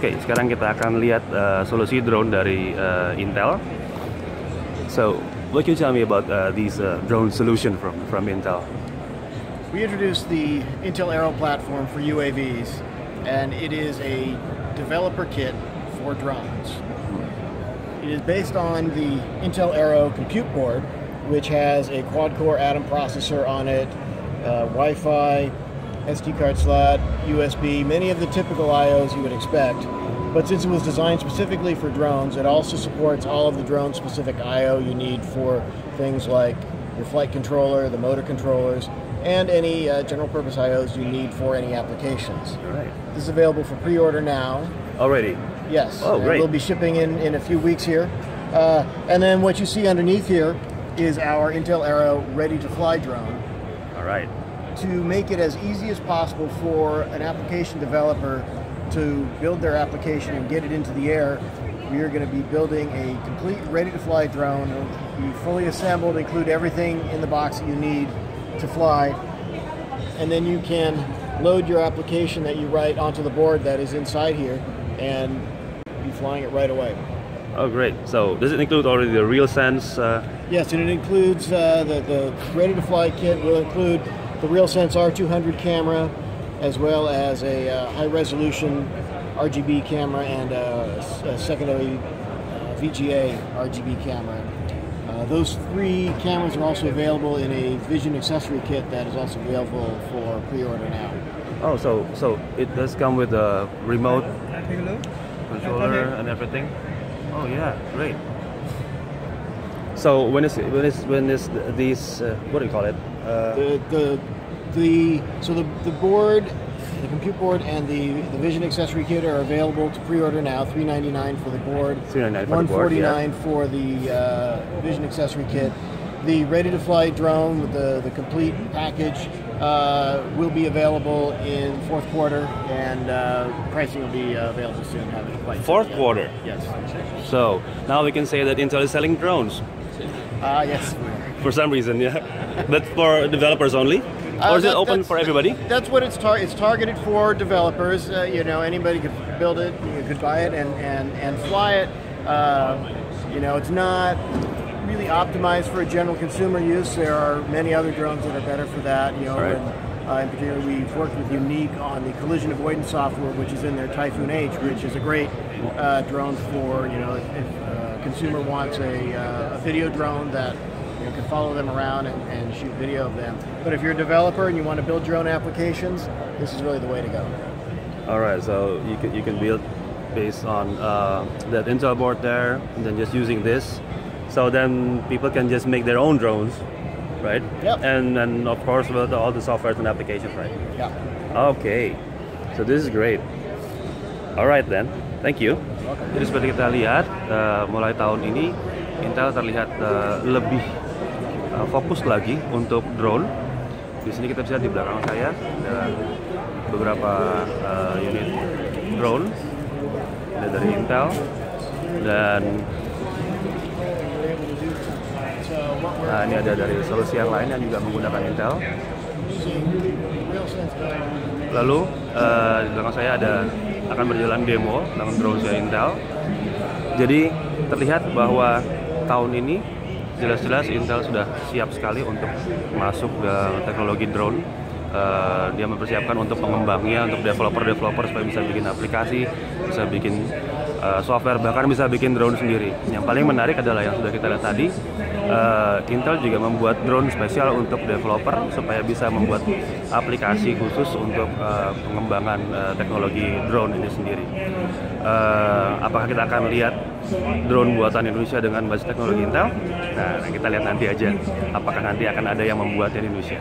Oke, sekarang kita akan lihat uh, solusi drone dari uh, Intel. So, what can you tell me about uh, these uh, drone solution from from Intel? We introduced the Intel Aero platform for UAVs, and it is a developer kit for drones. It is based on the Intel Aero compute board, which has a quad-core Atom processor on it, uh, Wi-Fi, SD card slot, USB, many of the typical IOs you would expect. But since it was designed specifically for drones, it also supports all of the drone specific IO you need for things like your flight controller, the motor controllers, and any uh, general purpose IOs you need for any applications. All right. This is available for pre order now. Already. Yes. Oh, great. We'll be shipping in, in a few weeks here. Uh, and then what you see underneath here is our Intel Aero ready to fly drone. All right. To make it as easy as possible for an application developer to build their application and get it into the air, we are going to be building a complete ready to fly drone. It'll be fully assembled, include everything in the box that you need to fly. And then you can load your application that you write onto the board that is inside here and be flying it right away. Oh, great. So, does it include already the RealSense? Uh, Yes, and it includes uh, the, the ready to fly kit will include the RealSense R200 camera as well as a uh, high resolution RGB camera and a secondary uh, VGA RGB camera. Uh, those three cameras are also available in a Vision accessory kit that is also available for pre-order now. oh, so so it does come with a remote controller and everything. Oh yeah, great. So when is when is when is these uh, what do you call it? Uh, The, the, the, so the, the board, the compute board and the, the Vision accessory kit are available to pre-order now, 399 for the board, 399 for the board, yeah. 149 for the uh, Vision accessory kit. The ready-to-fly drone with the, the complete package uh, will be available in fourth quarter, and uh, pricing will be uh, available soon. Fourth quarter. Yes. so now we can say that Intel is selling drones Uh, yes. for some reason, yeah. But for developers only, Uh, or is it open for everybody? That's what it's tar- it's targeted for developers. Uh, you know, anybody could build it, you could buy it, and and and fly it. Uh, you know, it's not really optimized for a general consumer use. There are many other drones that are better for that. You know, Right. and, uh, in particular, we've worked with Yuneec on the collision avoidance software, which is in their Typhoon H, which is a great uh, drone for you know if, a consumer wants a, uh, a video drone that you know, can follow them around and, and shoot video of them. But if you're a developer and you want to build your own applications, this is really the way to go. All right, so you can you can build based on uh, that Intel board there, and then just using this. So then people can just make their own drones, right? Yep. And and of course with all the software and applications, right? Yeah. Okay, so this is great. Alright then, thank you. Jadi seperti kita lihat, uh, mulai tahun ini Intel terlihat uh, lebih uh, fokus lagi untuk drone. Di sini kita bisa di belakang saya ada beberapa uh, unit drone dari Intel dan nah, ini ada dari solusi yang lain yang juga menggunakan Intel. Lalu eh, di belakang saya ada akan berjalan demo dengan dari Intel. Jadi terlihat bahwa tahun ini jelas-jelas Intel sudah siap sekali untuk masuk ke teknologi drone. Eh, dia mempersiapkan untuk pengembangnya untuk developer-developer supaya bisa bikin aplikasi, bisa bikin eh, software, bahkan bisa bikin drone sendiri. Yang paling menarik adalah yang sudah kita lihat tadi, eh, Intel juga membuat drone spesial untuk developer supaya bisa membuat aplikasi khusus untuk eh, pengembangan eh, teknologi drone ini sendiri. Eh, apakah kita akan lihat drone buatan Indonesia dengan basis teknologi Intel? Nah, kita lihat nanti aja. Apakah nanti akan ada yang membuatnya di Indonesia?